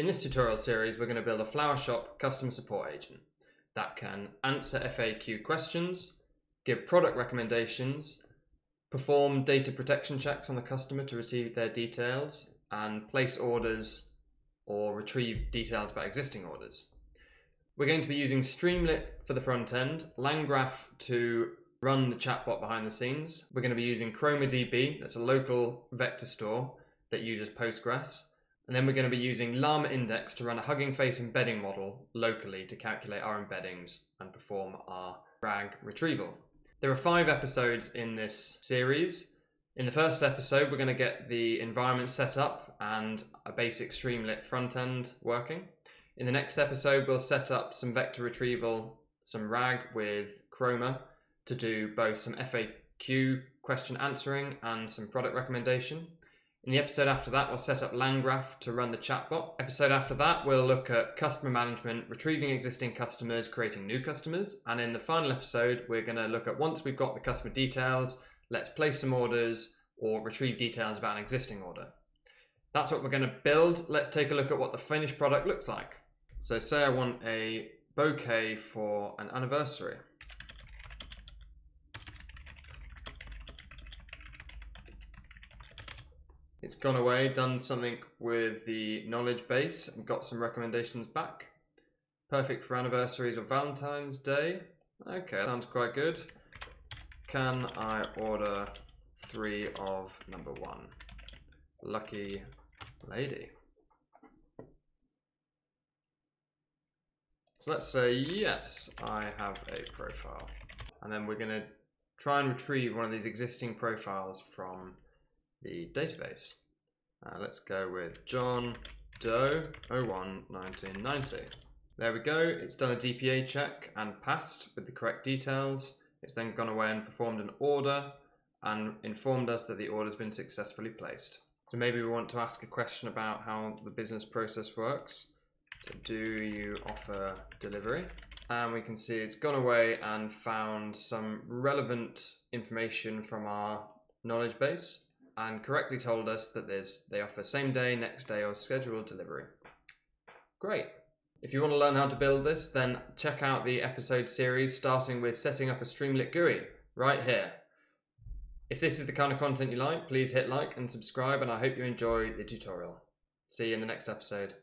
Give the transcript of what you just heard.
In this tutorial series, we're going to build a Flower Shop customer support agent that can answer FAQ questions, give product recommendations, perform data protection checks on the customer to receive their details, and place orders or retrieve details about existing orders. We're going to be using Streamlit for the front end, LangGraph to run the chatbot behind the scenes. We're going to be using ChromaDB, that's a local vector store that uses Postgres, and then we're going to be using Llama Index to run a Hugging Face embedding model locally to calculate our embeddings and perform our RAG retrieval. There are five episodes in this series. In the first episode, we're going to get the environment set up and a basic Streamlit front end working. In the next episode, we'll set up some vector retrieval, some RAG with Chroma to do both some FAQ question answering and some product recommendation. In the episode after that, we'll set up LangGraph to run the chatbot. Episode after that, we'll look at customer management, retrieving existing customers, creating new customers. And in the final episode, we're going to look at once we've got the customer details, let's place some orders or retrieve details about an existing order. That's what we're going to build. Let's take a look at what the finished product looks like. So say I want a bouquet for an anniversary. It's gone away, done something with the knowledge base and got some recommendations back. Perfect for anniversaries or Valentine's Day. Okay, sounds quite good. Can I order three of number one? Lucky lady. So let's say, yes, I have a profile. And then we're going to try and retrieve one of these existing profiles from the database. Uh, let's go with John Doe 01 1990. There we go, it's done a DPA check and passed with the correct details. It's then gone away and performed an order and informed us that the order's been successfully placed. So maybe we want to ask a question about how the business process works. So do you offer delivery? And we can see it's gone away and found some relevant information from our knowledge base and correctly told us that there's, they offer same day, next day, or scheduled delivery. Great. If you want to learn how to build this, then check out the episode series starting with setting up a Streamlit GUI right here. If this is the kind of content you like, please hit like and subscribe, and I hope you enjoy the tutorial. See you in the next episode.